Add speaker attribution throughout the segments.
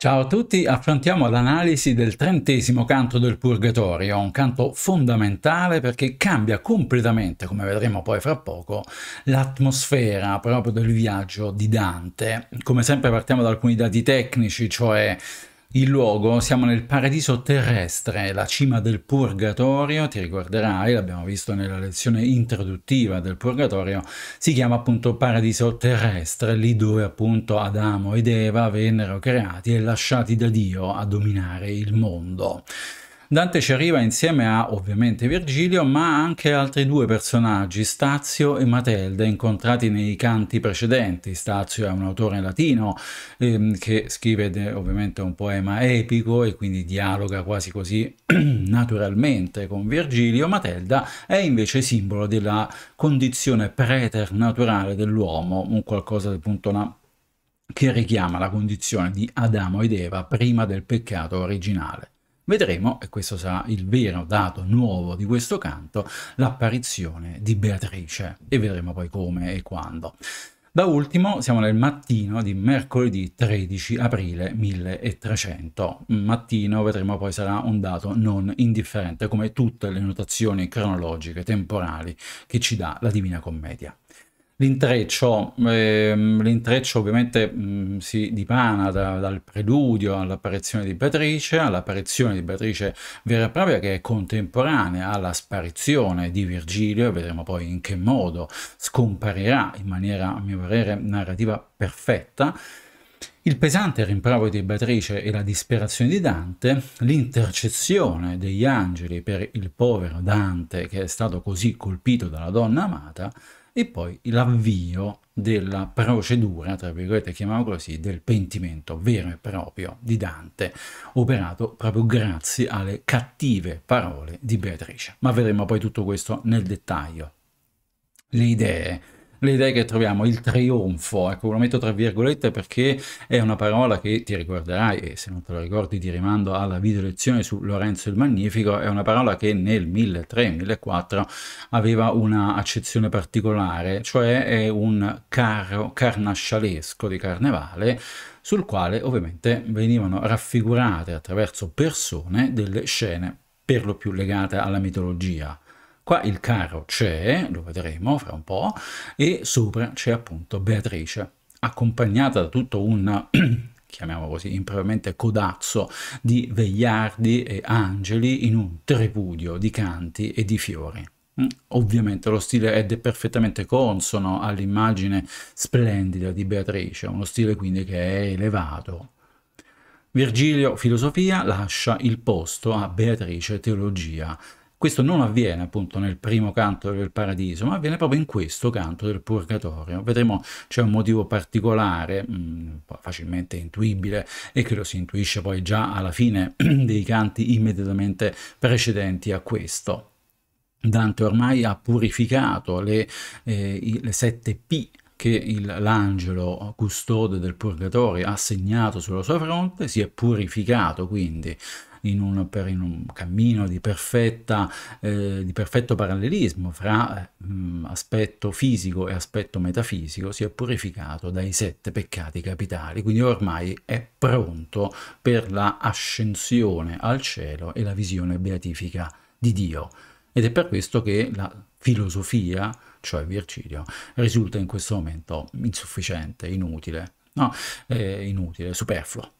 Speaker 1: Ciao a tutti, affrontiamo l'analisi del trentesimo canto del Purgatorio, un canto fondamentale perché cambia completamente, come vedremo poi fra poco, l'atmosfera proprio del viaggio di Dante. Come sempre partiamo da alcuni dati tecnici, cioè il luogo, siamo nel paradiso terrestre, la cima del purgatorio, ti ricorderai, l'abbiamo visto nella lezione introduttiva del purgatorio, si chiama appunto paradiso terrestre, lì dove appunto Adamo ed Eva vennero creati e lasciati da Dio a dominare il mondo. Dante ci arriva insieme a ovviamente Virgilio, ma anche altri due personaggi, Stazio e Matilde, incontrati nei canti precedenti. Stazio è un autore latino ehm, che scrive ovviamente un poema epico e quindi dialoga quasi così naturalmente con Virgilio. Matilda è invece simbolo della condizione preternaturale dell'uomo, un qualcosa appunto una che richiama la condizione di Adamo ed Eva prima del peccato originale. Vedremo, e questo sarà il vero dato nuovo di questo canto, l'apparizione di Beatrice e vedremo poi come e quando. Da ultimo siamo nel mattino di mercoledì 13 aprile 1300. Mattino vedremo poi sarà un dato non indifferente come tutte le notazioni cronologiche temporali che ci dà la Divina Commedia. L'intreccio, ehm, l'intreccio ovviamente mh, si dipana da, dal preludio all'apparizione di Beatrice, all'apparizione di Beatrice vera e propria che è contemporanea alla sparizione di Virgilio vedremo poi in che modo scomparirà in maniera, a mio parere, narrativa perfetta. Il pesante rimprovero di Beatrice e la disperazione di Dante, l'intercezione degli angeli per il povero Dante che è stato così colpito dalla donna amata, e poi l'avvio della procedura, tra virgolette chiamiamolo così, del pentimento vero e proprio di Dante, operato proprio grazie alle cattive parole di Beatrice. Ma vedremo poi tutto questo nel dettaglio. Le idee le idee che troviamo, il trionfo, ecco lo metto tra virgolette perché è una parola che ti ricorderai, e se non te lo ricordi ti rimando alla video lezione su Lorenzo il Magnifico, è una parola che nel 1300-1400 aveva una accezione particolare, cioè è un carro carnascialesco di carnevale sul quale ovviamente venivano raffigurate attraverso persone delle scene per lo più legate alla mitologia Qua il carro c'è, lo vedremo fra un po', e sopra c'è appunto Beatrice, accompagnata da tutto un chiamiamolo così, impropriamente codazzo di vegliardi e angeli in un tripudio di canti e di fiori. Mm, ovviamente lo stile è perfettamente consono all'immagine splendida di Beatrice, uno stile quindi che è elevato. Virgilio, filosofia, lascia il posto a Beatrice, teologia, questo non avviene appunto nel primo canto del paradiso, ma avviene proprio in questo canto del purgatorio. Vedremo c'è un motivo particolare, mh, mm, facilmente intuibile, e che lo si intuisce poi già alla fine dei canti immediatamente precedenti a questo. Dante ormai ha purificato le, eh, le sette P che l'angelo custode del purgatorio ha segnato sulla sua fronte, si è purificato quindi in un, per, in un cammino di, perfetta, eh, di, perfetto parallelismo fra eh, aspetto fisico e aspetto metafisico, si è purificato dai sette peccati capitali, quindi ormai è pronto per la al cielo e la visione beatifica di Dio. Ed è per questo che la filosofia, cioè Virgilio, risulta in questo momento insufficiente, inutile, no? eh, inutile, superfluo.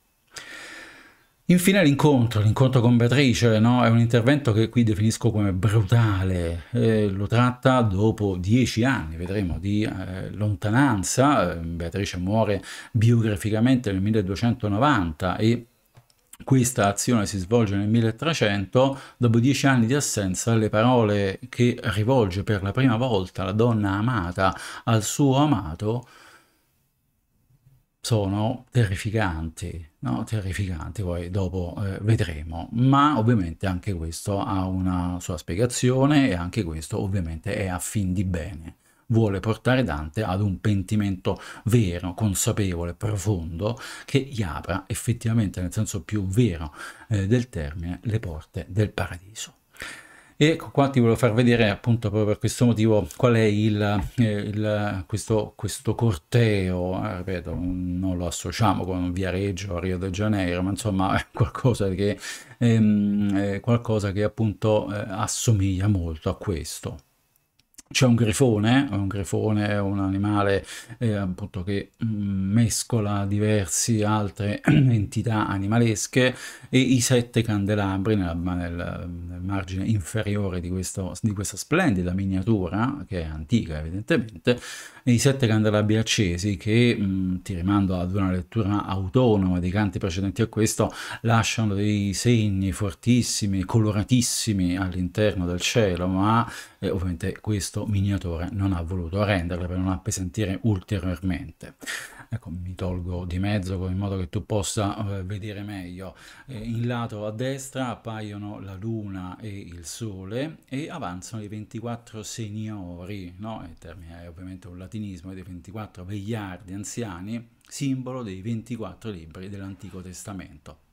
Speaker 1: Infine l'incontro, l'incontro con Beatrice, no? è un intervento che qui definisco come brutale, eh, lo tratta dopo dieci anni, vedremo, di eh, lontananza, Beatrice muore biograficamente nel 1290 e questa azione si svolge nel 1300, dopo dieci anni di assenza, le parole che rivolge per la prima volta la donna amata al suo amato sono terrificanti, no? terrificanti, poi dopo eh, vedremo, ma ovviamente anche questo ha una sua spiegazione e anche questo ovviamente è a fin di bene. Vuole portare Dante ad un pentimento vero, consapevole, profondo, che gli apra effettivamente, nel senso più vero eh, del termine, le porte del paradiso. Ecco qua ti volevo far vedere appunto proprio per questo motivo qual è il, eh, il questo, questo, corteo, eh, ripeto, non lo associamo con Viareggio o Rio de Janeiro, ma insomma è qualcosa che, ehm, è qualcosa che appunto eh, assomiglia molto a questo. C'è un grifone, un grifone è un animale eh, appunto che mm, mescola diverse altre entità animalesche e i sette candelabri nel, nel, nel margine inferiore di, questo, di, questa splendida miniatura, che è antica evidentemente, e i sette candelabri accesi che, mh, mm, ti rimando ad una lettura autonoma dei canti precedenti a questo, lasciano dei segni fortissimi, coloratissimi all'interno del cielo, ma eh, ovviamente questo miniatore non ha voluto renderle per non appesantire ulteriormente. Ecco, mi tolgo di mezzo in modo che tu possa eh, vedere meglio. Eh, in lato a destra appaiono la luna e il sole e avanzano i 24 seniori, no? il termine è ovviamente un latinismo, dei 24 vegliardi anziani, simbolo dei 24 libri dell'Antico Testamento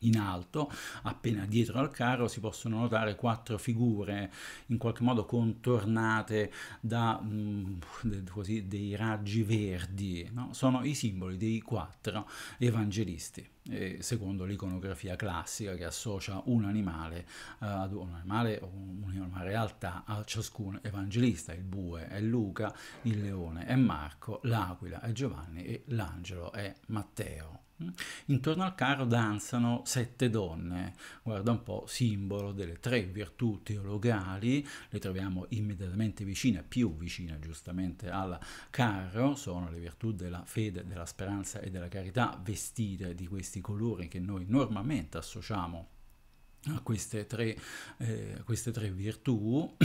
Speaker 1: in alto, appena dietro al carro si possono notare quattro figure in qualche modo contornate da mh, mm, così, dei raggi verdi, no? sono i simboli dei quattro evangelisti. Eh, secondo l'iconografia classica che associa un animale uh, ad un animale o una realtà a ciascun evangelista, il bue è Luca, il leone è Marco, l'aquila è Giovanni e l'angelo è Matteo. Intorno al carro danzano sette donne, guarda un po', simbolo delle tre virtù teologali, le troviamo immediatamente vicine, più vicine giustamente al carro, sono le virtù della fede, della speranza e della carità, vestite di questi colori che noi normalmente associamo a queste tre, eh, queste tre virtù,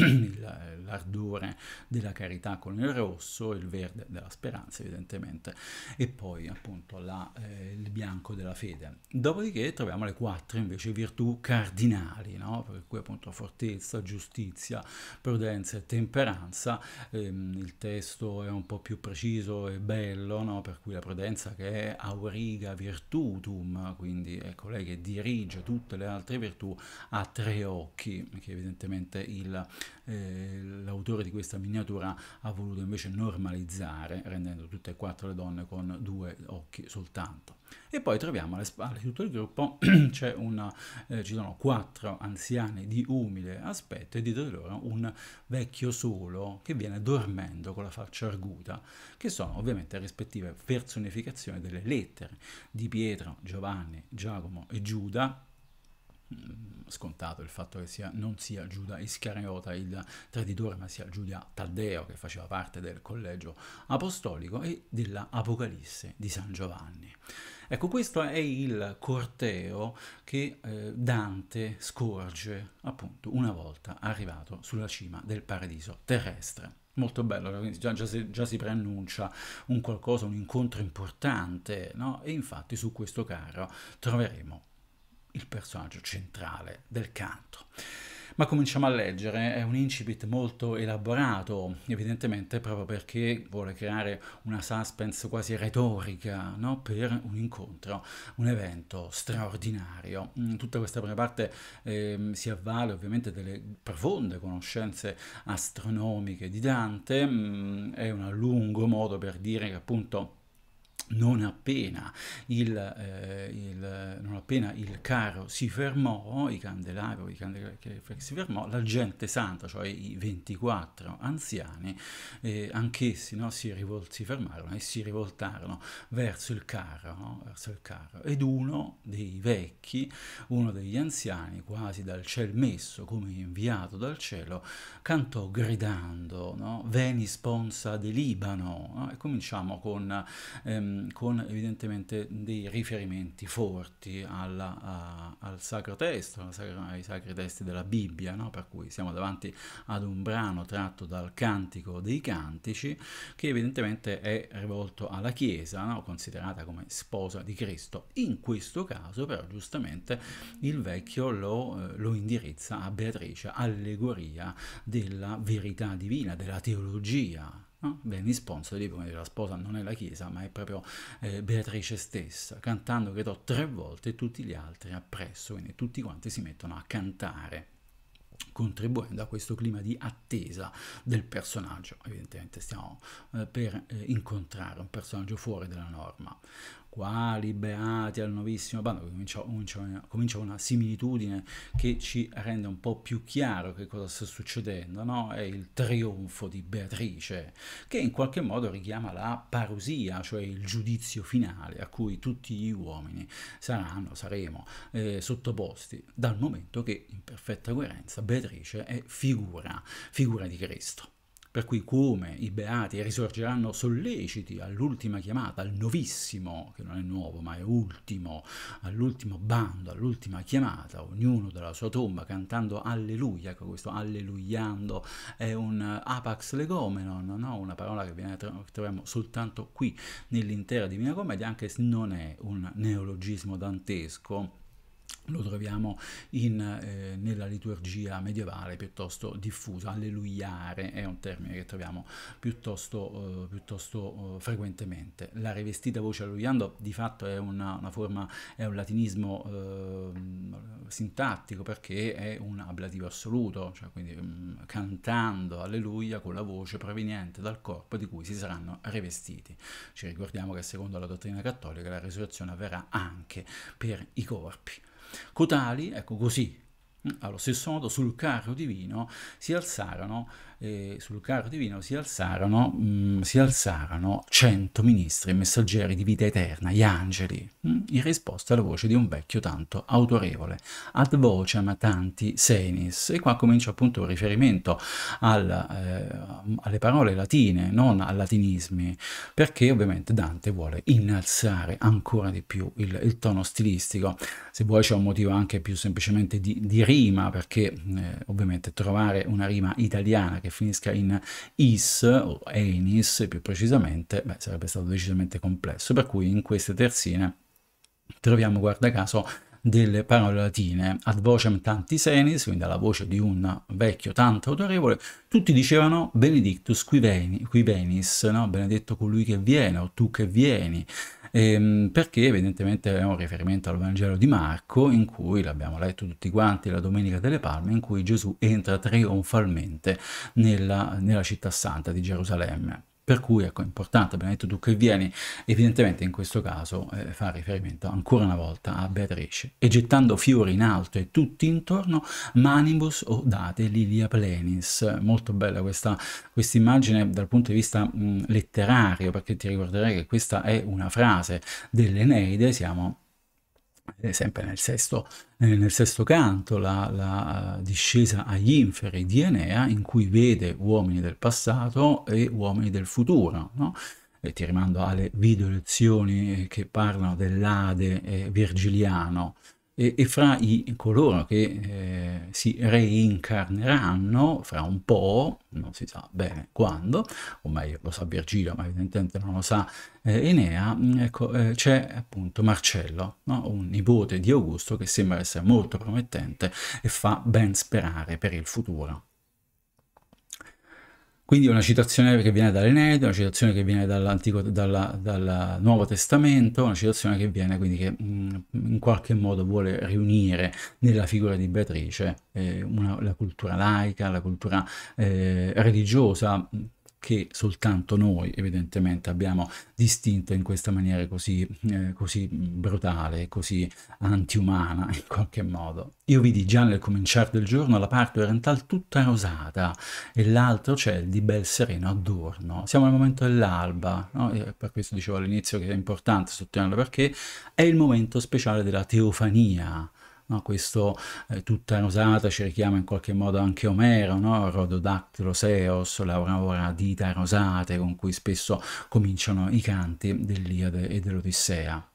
Speaker 1: l'ardore della carità con il rosso, il verde della speranza evidentemente, e poi appunto la, eh, il bianco della fede. Dopodiché troviamo le quattro invece virtù cardinali, no? per cui appunto fortezza, giustizia, prudenza e temperanza. Ehm, il testo è un po' più preciso e bello, no? per cui la prudenza che è auriga virtutum, quindi è colei che dirige tutte le altre virtù ha tre occhi, che evidentemente il, eh, l'autore di questa miniatura ha voluto invece normalizzare, rendendo tutte e quattro le donne con due occhi soltanto. E poi troviamo alle spalle di tutto il gruppo, una, eh, ci sono quattro anziani di umile aspetto e dietro di loro un vecchio solo che viene dormendo con la faccia arguta, che sono ovviamente rispettive personificazioni delle lettere di Pietro, Giovanni, Giacomo e Giuda, scontato il fatto che sia, non sia Giuda Iscariota il traditore, ma sia Giuda Taddeo che faceva parte del collegio apostolico e della Apocalisse di San Giovanni. Ecco, questo è il corteo che eh, Dante scorge appunto una volta arrivato sulla cima del paradiso terrestre. Molto bello, già, già, si, già, si, preannuncia un qualcosa, un incontro importante, no? E infatti su questo carro troveremo il personaggio centrale del canto. Ma cominciamo a leggere, è un incipit molto elaborato, evidentemente proprio perché vuole creare una suspense quasi retorica no? per un incontro, un evento straordinario. In tutta questa prima parte eh, si avvale ovviamente delle profonde conoscenze astronomiche di Dante, mm, è un lungo modo per dire che appunto non appena il, eh, il, non appena il carro si fermò, i candelabri, i candelabri si fermò, la gente santa, cioè i 24 anziani, eh, anch'essi no, si, si, fermarono e si rivoltarono verso il, carro, no, verso il carro. Ed uno dei vecchi, uno degli anziani, quasi dal ciel messo, come inviato dal cielo, cantò gridando, no, Veni sponsa de Libano. E cominciamo con... Ehm, con evidentemente dei riferimenti forti alla, a, al sacro testo, ai sacri testi della Bibbia, no? per cui siamo davanti ad un brano tratto dal Cantico dei Cantici, che evidentemente è rivolto alla Chiesa, no? considerata come sposa di Cristo. In questo caso però giustamente il vecchio lo, eh, lo indirizza a Beatrice, allegoria della verità divina, della teologia No? Bene, sponsor come dire, la sposa non è la Chiesa, ma è proprio eh, Beatrice stessa, cantando credo tre volte e tutti gli altri appresso, quindi tutti quanti si mettono a cantare contribuendo a questo clima di attesa del personaggio. Evidentemente stiamo eh, per eh, incontrare un personaggio fuori dalla norma quali beati al nuovissimo bando, comincia, comincia, comincia, una similitudine che ci rende un po' più chiaro che cosa sta succedendo, no? è il trionfo di Beatrice, che in qualche modo richiama la parusia, cioè il giudizio finale a cui tutti gli uomini saranno, saremo eh, sottoposti, dal momento che in perfetta coerenza Beatrice è figura, figura di Cristo per cui come i beati risorgeranno solleciti all'ultima chiamata, al novissimo, che non è nuovo ma è ultimo, all'ultimo bando, all'ultima chiamata, ognuno dalla sua tomba cantando alleluia, ecco questo alleluiando è un apax legomenon, no? una parola che viene, troviamo soltanto qui nell'intera Divina Commedia, anche se non è un neologismo dantesco, lo troviamo in, eh, nella liturgia medievale piuttosto diffusa. Alleluiare è un termine che troviamo piuttosto, eh, piuttosto eh, frequentemente. La rivestita voce alleluiando di fatto è una, una forma, è un latinismo ehm, sintattico perché è un ablativo assoluto, cioè quindi mh, mm, cantando alleluia con la voce proveniente dal corpo di cui si saranno rivestiti. Ci ricordiamo che secondo la dottrina cattolica la resurrezione avverrà anche per i corpi. Cotali, ecco così, allo stesso modo sul carro divino si alzarono eh, sul carro divino si alzarono, mh, mm, si alzarono cento ministri e messaggeri di vita eterna, gli angeli, mh, mm, in risposta alla voce di un vecchio tanto autorevole, ad vocem tanti senis. E qua comincia appunto un riferimento al, eh, alle parole latine, non a latinismi, perché ovviamente Dante vuole innalzare ancora di più il, il tono stilistico. Se vuoi c'è un motivo anche più semplicemente di, di rima, perché eh, ovviamente trovare una rima italiana che finisca in is o enis più precisamente, beh, sarebbe stato decisamente complesso, per cui in queste terzine troviamo, guarda caso, delle parole latine, ad vocem tanti senis, quindi alla voce di un vecchio tanto autorevole, tutti dicevano benedictus qui, veni, qui venis, no? benedetto colui che viene o tu che vieni, ehm, perché evidentemente è un riferimento al Vangelo di Marco, in cui l'abbiamo letto tutti quanti la Domenica delle Palme, in cui Gesù entra trionfalmente nella, nella città santa di Gerusalemme. Per cui ecco, è importante, benedetto tu che vieni, evidentemente in questo caso eh, fa riferimento ancora una volta a Beatrice, e gettando fiori in alto e tutti intorno, manibus o date lilia plenis. Molto bella questa quest immagine dal punto di vista mh, letterario, perché ti ricorderai che questa è una frase dell'Eneide, siamo sempre nel sesto, eh, nel sesto canto, la, la, discesa agli inferi di Enea, in cui vede uomini del passato e uomini del futuro. No? E ti rimando alle video lezioni che parlano dell'Ade eh, virgiliano, e, e fra i, coloro che eh, si reincarneranno fra un po', non si sa bene quando, o meglio lo sa Virgilio, ma evidentemente non lo sa eh, Enea, ecco, eh, c'è appunto Marcello, no? un nipote di Augusto che sembra essere molto promettente e fa ben sperare per il futuro. Quindi una citazione che viene dall'Eneide, una citazione che viene dall'Antico, dalla, dal Nuovo Testamento, una citazione che viene quindi che mm, in qualche modo vuole riunire nella figura di Beatrice eh, una, la cultura laica, la cultura eh, religiosa, che soltanto noi evidentemente abbiamo distinto in questa maniera così, eh, così brutale, così antiumana in qualche modo. Io vidi già nel cominciare del giorno la parte orientale tutta rosata e l'altro cielo di bel sereno adorno. Siamo nel momento dell'alba, no? per questo dicevo all'inizio che è importante sottolinearlo perché è il momento speciale della teofania, No, questo eh, tutta rosata ci richiama in qualche modo anche Omero, no? Rododactylo Seos, l'aurora dita rosate con cui spesso cominciano i canti dell'Iliade e dell'Odissea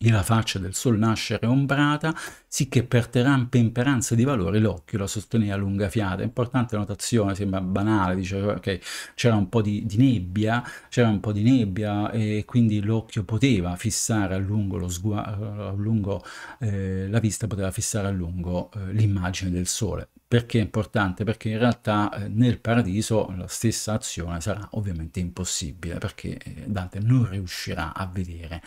Speaker 1: e la faccia del sol nascere ombrata, sicché per temperanza di valore l'occhio la sosteneva a lunga fiata. Importante notazione, sembra banale, dice che c'era un po' di, di nebbia, c'era un po' di nebbia e quindi l'occhio poteva fissare a lungo, lo sguardo, a lungo eh, la vista poteva fissare a lungo eh, l'immagine del sole perché è importante? Perché in realtà eh, nel paradiso la stessa azione sarà ovviamente impossibile, perché eh, Dante non riuscirà a vedere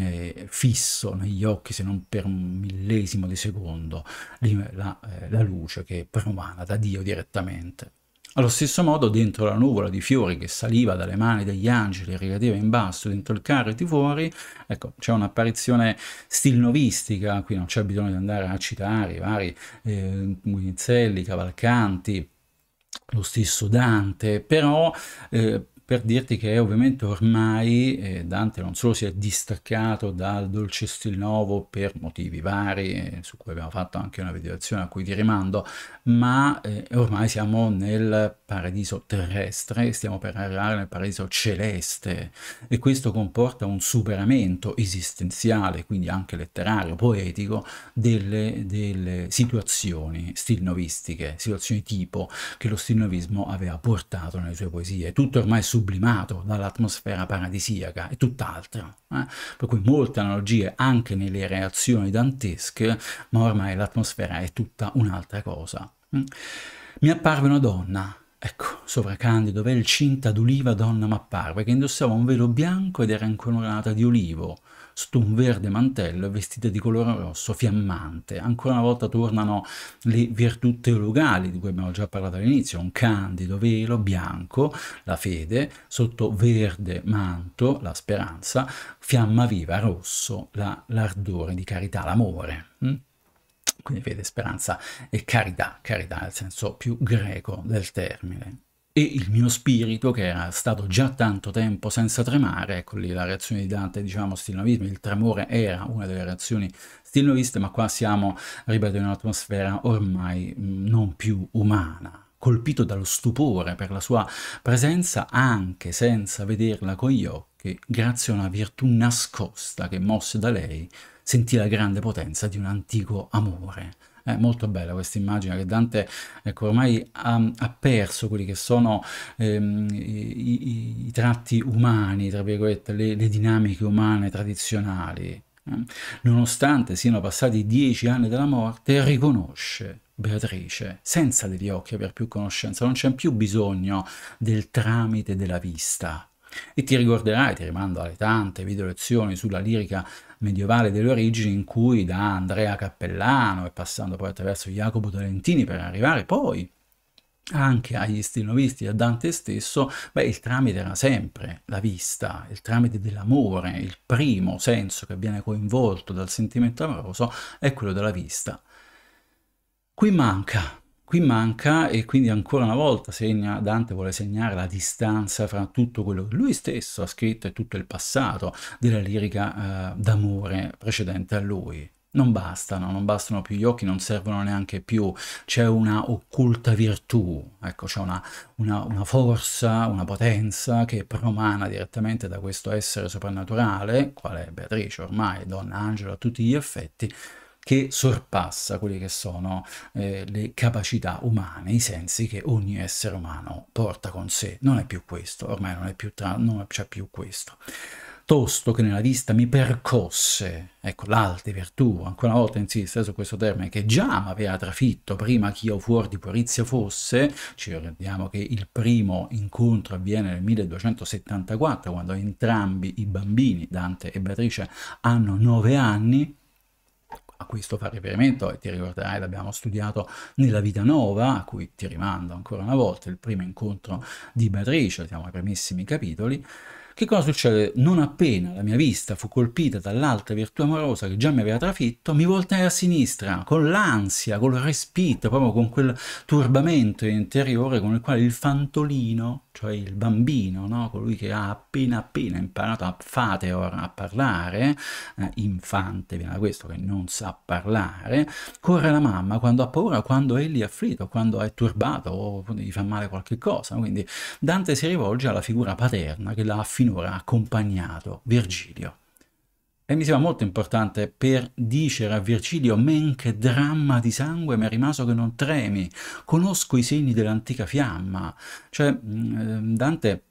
Speaker 1: eh, fisso negli occhi, se non per un millesimo di secondo, la, eh, la luce che promana da Dio direttamente. Allo stesso modo, dentro la nuvola di fiori che saliva dalle mani degli angeli e ricadeva in basso dentro il carro e di fuori, ecco, c'è un'apparizione stilnovistica, qui non c'è bisogno di andare a citare i vari eh, Guinizelli, Cavalcanti, lo stesso Dante, però eh, per dirti che ovviamente ormai eh, Dante non solo si è distaccato dal dolce stil nuovo per motivi vari, eh, su cui abbiamo fatto anche una videazione a cui ti rimando, ma eh, ormai siamo nel paradiso terrestre, stiamo per arrivare nel paradiso celeste e questo comporta un superamento esistenziale, quindi anche letterario, poetico, delle, delle situazioni stilnovistiche, situazioni tipo che lo stilnovismo aveva portato nelle sue poesie. Tutto ormai è sublimato dall'atmosfera paradisiaca e tutt'altro. Eh? Per cui molte analogie anche nelle reazioni dantesche, ma ormai l'atmosfera è tutta un'altra cosa. Mm? Mi apparve una donna, ecco, sopra Candido, vel cinta d'oliva donna m'apparve, che indossava un velo bianco ed era incoronata di olivo, sotto un verde mantello vestita di colore rosso fiammante. Ancora una volta tornano le virtù teologali di cui abbiamo già parlato all'inizio, un candido velo bianco, la fede, sotto verde manto, la speranza, fiamma viva rosso, la, l'ardore di carità, l'amore. Hm? Quindi fede, speranza e carità, carità nel senso più greco del termine e il mio spirito, che era stato già tanto tempo senza tremare, ecco lì la reazione di Dante, diciamo, stilnovismo, il tremore era una delle reazioni stilnoviste, ma qua siamo, ripeto, in un'atmosfera ormai mm, non più umana, colpito dallo stupore per la sua presenza, anche senza vederla con gli occhi, grazie a una virtù nascosta che mosse da lei, sentì la grande potenza di un antico amore è molto bella questa immagine che Dante ecco, ormai ha, ha, perso quelli che sono ehm, i, i, i, tratti umani, tra virgolette, le, le dinamiche umane tradizionali. Eh? Nonostante siano passati dieci anni dalla morte, riconosce Beatrice, senza degli occhi aver più conoscenza, non c'è più bisogno del tramite della vista. E ti ricorderai, ti rimando alle tante video lezioni sulla lirica medievale delle origini in cui da Andrea Cappellano e passando poi attraverso Jacopo Tolentini per arrivare poi anche agli stilnovisti, a Dante stesso, beh, il tramite era sempre la vista, il tramite dell'amore, il primo senso che viene coinvolto dal sentimento amoroso è quello della vista. Qui manca Qui manca e quindi ancora una volta segna, Dante vuole segnare la distanza fra tutto quello che lui stesso ha scritto e tutto il passato della lirica eh, d'amore precedente a lui. Non bastano, non bastano più gli occhi, non servono neanche più, c'è una occulta virtù, ecco, c'è una, una, una forza, una potenza che promana direttamente da questo essere soprannaturale, quale è Beatrice ormai, donna angelo a tutti gli effetti, che sorpassa quelle che sono eh, le capacità umane, i sensi che ogni essere umano porta con sé. Non è più questo, ormai non, è più tra, non c'è più questo. Tosto che nella vista mi percosse, ecco, l'alte virtù, ancora una volta insiste su questo termine, che già mi aveva trafitto prima che io fuori di Porizia fosse, ci ricordiamo che il primo incontro avviene nel 1274, quando entrambi i bambini, Dante e Beatrice, hanno nove anni, a questo fa riferimento e ti ricorderai l'abbiamo studiato nella Vita Nova, a cui ti rimando ancora una volta, il primo incontro di Beatrice, siamo ai primissimi capitoli, che cosa succede? Non appena la mia vista fu colpita dall'altra virtù amorosa che già mi aveva trafitto, mi voltai a sinistra, con l'ansia, col respiro, proprio con quel turbamento interiore con il quale il fantolino cioè il bambino, no? colui che ha appena appena imparato a fate ora a parlare, eh, infante viene da questo che non sa parlare, corre la mamma quando ha paura, quando è lì afflitto, quando è turbato o gli fa male qualche cosa. Quindi Dante si rivolge alla figura paterna che l'ha finora accompagnato, Virgilio. E mi sembra molto importante per dicere a Virgilio, men che dramma di sangue mi è rimasto che non tremi, conosco i segni dell'antica fiamma. Cioè, mm, Dante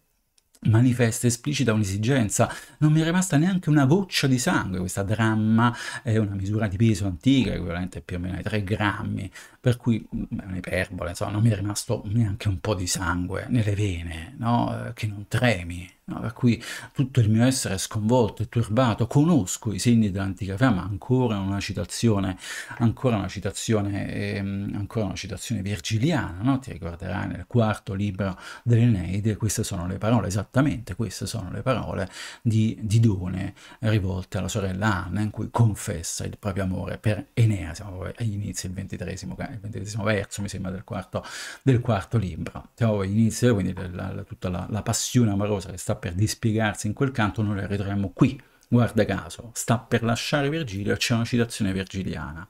Speaker 1: manifesta, esplicita un'esigenza. Non mi è rimasta neanche una goccia di sangue. Questa dramma è una misura di peso antica, equivalente più o meno ai 3 grammi, per cui mm, è un'iperbole, insomma, non mi è rimasto neanche un po' di sangue nelle vene, no? che non tremi. No, per cui tutto il mio essere è sconvolto e turbato, conosco i segni dell'antica fama, ancora una citazione, ancora una citazione, ehm, ancora una citazione virgiliana, no? ti ricorderai nel quarto libro dell'Eneide, queste sono le parole, esattamente queste sono le parole di Didone rivolte alla sorella Anna, in cui confessa il proprio amore per Enea, siamo agli inizi del ventitresimo, il ventitresimo verso, mi sembra, del quarto, del quarto libro, siamo agli inizi, quindi la, la, tutta la, la passione amorosa che sta per dispiegarsi in quel canto, noi la ritroviamo qui. Guarda caso, sta per lasciare Virgilio c'è una citazione virgiliana.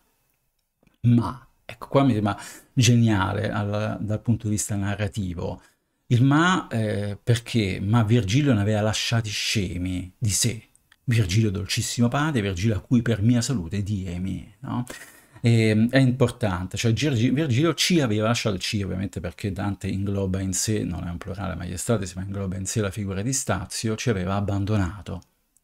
Speaker 1: Ma, ecco qua mi sembra geniale al, dal punto di vista narrativo. Il ma eh, perché? Ma Virgilio ne aveva lasciati scemi di sé. Virgilio dolcissimo padre, Virgilio a cui per mia salute diemi, no? E, ehm, è importante, cioè Virgilio ci aveva lasciato, ci ovviamente perché Dante ingloba in sé, non è un plurale maiestatis, ma ingloba in sé la figura di Stazio, ci aveva abbandonato,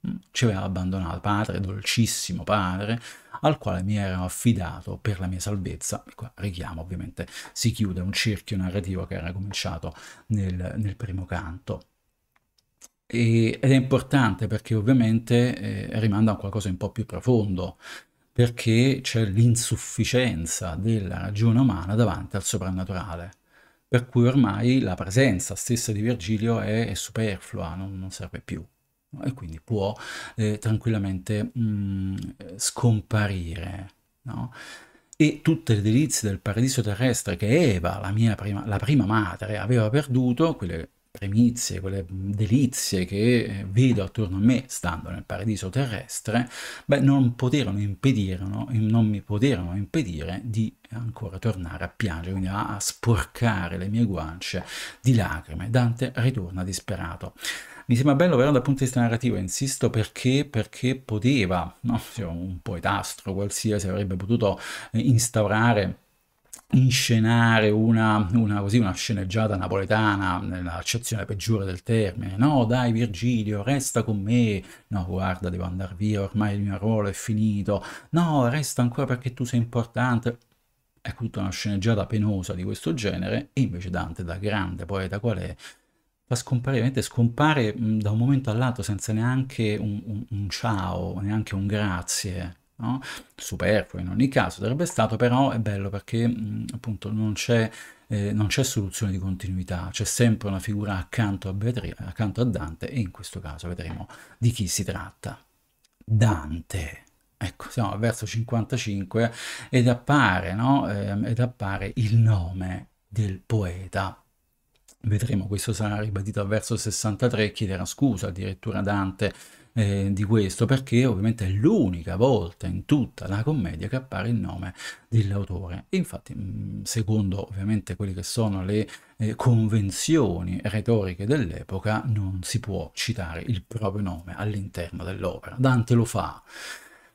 Speaker 1: mm, ci aveva abbandonato, padre, dolcissimo padre, al quale mi ero affidato per la mia salvezza. E qua richiamo, ovviamente, si chiude un cerchio narrativo che era cominciato nel, nel primo canto. E, ed è importante perché ovviamente eh, rimanda a qualcosa un po' più profondo, perché c'è l'insufficienza della ragione umana davanti al soprannaturale, per cui ormai la presenza stessa di Virgilio è, è superflua, non, non, serve più, e quindi può eh, tranquillamente mh, mm, scomparire. No? E tutte le delizie del paradiso terrestre che Eva, la prima, la prima madre, aveva perduto, quelle premizie, quelle delizie che eh, vedo attorno a me stando nel paradiso terrestre, beh, non poterono impedire, non mi poterono impedire di ancora tornare a piangere, quindi a, sporcare le mie guance di lacrime. Dante ritorna disperato. Mi sembra bello però dal punto di vista narrativo, insisto perché, perché poteva, no? un poetastro qualsiasi avrebbe potuto eh, instaurare inscenare una, una, così, una sceneggiata napoletana nell'accezione peggiore del termine. No, dai Virgilio, resta con me. No, guarda, devo andare via, ormai il mio ruolo è finito. No, resta ancora perché tu sei importante. Ecco tutta una sceneggiata penosa di questo genere e invece Dante, da grande poeta qual è, fa scomparire, scompare da un momento all'altro senza neanche un, un, un ciao, neanche un grazie no? superfluo in ogni caso sarebbe stato, però è bello perché mh, appunto non c'è, eh, non c'è soluzione di continuità, c'è sempre una figura accanto a, accanto a Dante e in questo caso vedremo di chi si tratta. Dante. Ecco, siamo al verso 55 ed appare, no? eh, ed appare il nome del poeta. Vedremo, questo sarà ribadito al verso 63, chiederà scusa addirittura Dante eh, di questo perché ovviamente è l'unica volta in tutta la commedia che appare il nome dell'autore. Infatti, mm, secondo ovviamente quelle che sono le eh, convenzioni retoriche dell'epoca, non si può citare il proprio nome all'interno dell'opera. Dante lo fa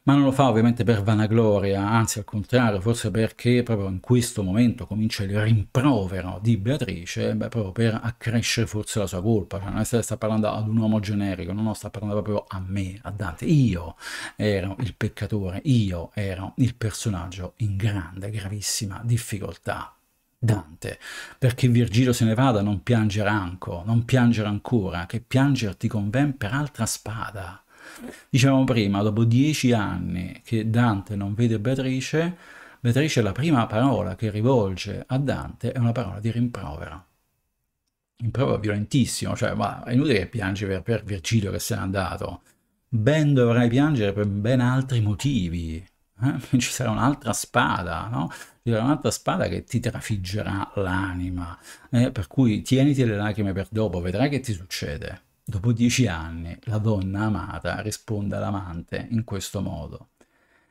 Speaker 1: ma non lo fa ovviamente per vanagloria, anzi al contrario, forse perché proprio in questo momento comincia il rimprovero di Beatrice, beh, proprio per accrescere forse la sua colpa, cioè non è sta parlando ad un uomo generico, no, no, sta parlando proprio a me, a Dante, io ero il peccatore, io ero il personaggio in grande, gravissima difficoltà. Dante, perché Virgilio se ne vada non piangere anco, non piangere ancora, che piangerti conven per altra spada. Dicevamo prima, dopo dieci anni che Dante non vede Beatrice, Beatrice la prima parola che rivolge a Dante è una parola di rimprovero. Rimprovero violentissimo, cioè ma è inutile che piangi per, per Virgilio che se n'è andato. Ben dovrai piangere per ben altri motivi. Eh? Ci sarà un'altra spada, no? Ci sarà un'altra spada che ti trafiggerà l'anima. Eh? Per cui tieniti le lacrime per dopo, vedrai che ti succede. Dopo dieci anni la donna amata risponde all'amante in questo modo.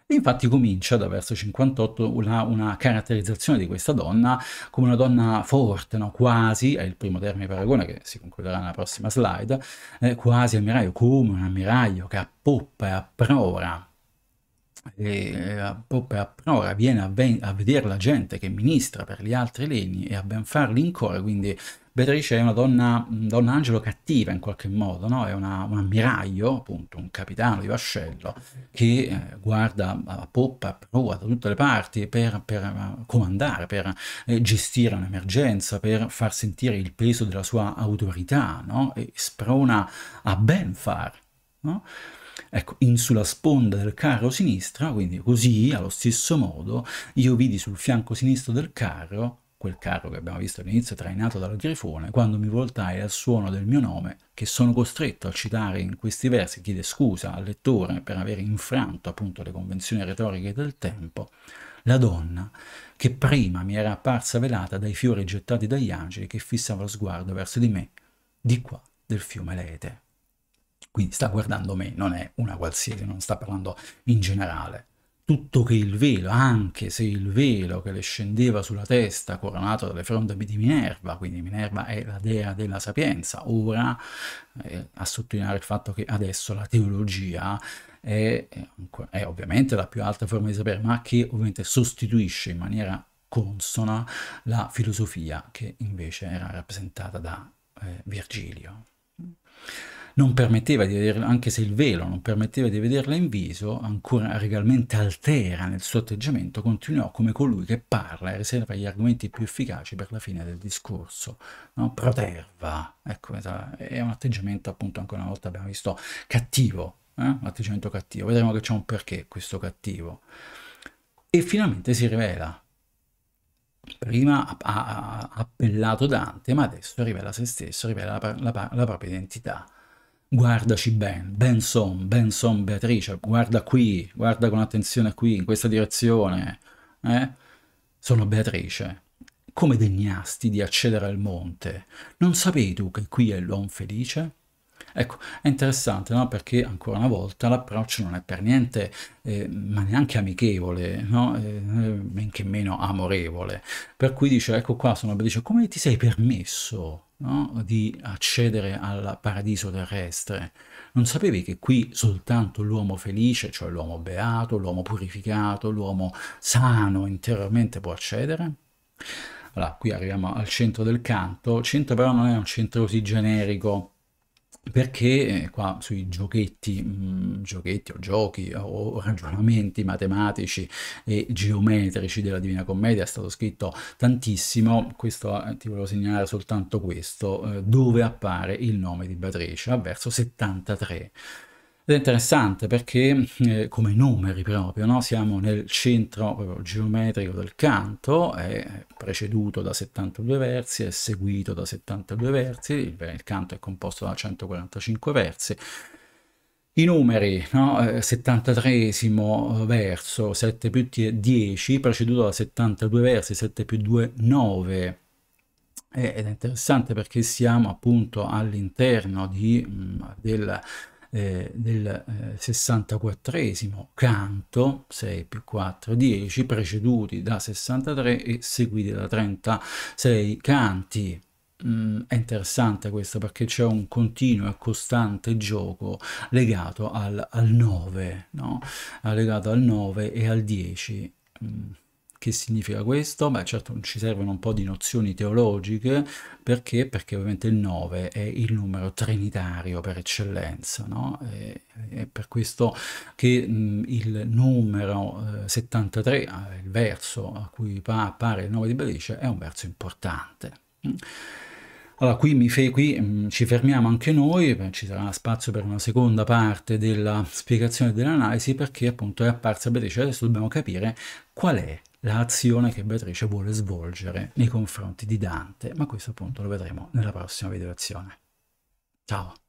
Speaker 1: E infatti comincia da verso 58 una, una, caratterizzazione di questa donna come una donna forte, no? quasi, è il primo termine paragone che si concluderà nella prossima slide, eh, quasi ammiraglio, come un ammiraglio che appoppa e approra e a poppa e a prora viene a, a vedere la gente che ministra per gli altri legni e a ben farli in cuore, quindi Beatrice è una donna, donna angelo cattiva in qualche modo, no? è una, un ammiraglio, appunto, un capitano di vascello che eh, guarda a poppa, a prua da tutte le parti per, per uh, comandare, per eh, gestire un'emergenza, per far sentire il peso della sua autorità no? e sprona a ben fare. No? Ecco, in sulla sponda del carro sinistra, quindi così, allo stesso modo, io vidi sul fianco sinistro del carro, quel carro che abbiamo visto all'inizio trainato dal grifone, quando mi voltai al suono del mio nome, che sono costretto a citare in questi versi, chiede scusa al lettore per aver infranto appunto le convenzioni retoriche del tempo, la donna che prima mi era apparsa velata dai fiori gettati dagli angeli che fissava lo sguardo verso di me, di qua del fiume Lete. Quindi sta guardando me, non è una qualsiasi, non sta parlando in generale. Tutto che il velo, anche se il velo che le scendeva sulla testa, coronato dalle fronde di Minerva, quindi Minerva è la dea della sapienza, ora eh, a sottolineare il fatto che adesso la teologia è, è ovviamente la più alta forma di sapere, ma che ovviamente sostituisce in maniera consona la filosofia che invece era rappresentata da eh, Virgilio non permetteva di vederla, anche se il velo non permetteva di vederla in viso, ancora regalmente altera nel suo atteggiamento, continuò come colui che parla e riserva gli argomenti più efficaci per la fine del discorso. No? Proterva, ecco, è un atteggiamento appunto ancora una volta abbiamo visto cattivo, eh? un atteggiamento cattivo, vedremo che c'è un perché questo cattivo. E finalmente si rivela, prima ha, appellato Dante, ma adesso rivela se stesso, rivela la, la, la propria identità guardaci ben, ben son, ben son Beatrice, guarda qui, guarda con attenzione qui, in questa direzione, eh? Sono Beatrice. Come degnasti di accedere al monte? Non sapevi tu che qui è l'uomo felice? Ecco, è interessante, no? Perché ancora una volta l'approccio non è per niente, eh, ma neanche amichevole, no? Eh, men che meno amorevole. Per cui dice, ecco qua, sono dice, come ti sei permesso no? di accedere al paradiso terrestre? Non sapevi che qui soltanto l'uomo felice, cioè l'uomo beato, l'uomo purificato, l'uomo sano interiormente può accedere? Allora, qui arriviamo al centro del canto. Il centro però non è un centro così generico, perché eh, qua sui giochetti, mm, giochetti o giochi o ragionamenti matematici e geometrici della Divina Commedia è stato scritto tantissimo, questo eh, ti volevo segnalare soltanto questo, eh, dove appare il nome di Beatrice, a verso 73. Ed è interessante perché eh, come numeri proprio, no? siamo nel centro geometrico del canto, è preceduto da 72 versi, è seguito da 72 versi, il, canto è composto da 145 versi, i numeri, no? 73 verso, 7 più 10, preceduto da 72 versi, 7 più 2, 9. Ed è interessante perché siamo appunto all'interno del eh, del eh, 64 canto, 6 più 4, 10, preceduti da 63 e seguiti da 36 canti. Mm, è interessante questo perché c'è un continuo e costante gioco legato al, al 9, no? legato al 9 e al 10. Mm che significa questo? Beh, certo ci servono un po' di nozioni teologiche, perché? Perché ovviamente il 9 è il numero trinitario per eccellenza, no? È, è per questo che mh, il numero eh, 73, eh, il verso a cui appare il nome di Belice, è un verso importante. Allora, qui, qui mh, mm, ci fermiamo anche noi, ci sarà spazio per una seconda parte della spiegazione dell'analisi, perché appunto è apparsa Beatrice, adesso dobbiamo capire qual è l'azione che Beatrice vuole svolgere nei confronti di Dante, ma questo appunto lo vedremo nella prossima video lezione. Ciao!